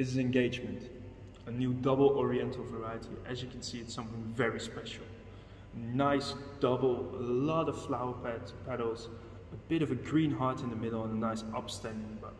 This is Engagement, a new double oriental variety. As you can see, it's something very special. Nice double, a lot of flower pet, petals, a bit of a green heart in the middle, and a nice upstanding bud.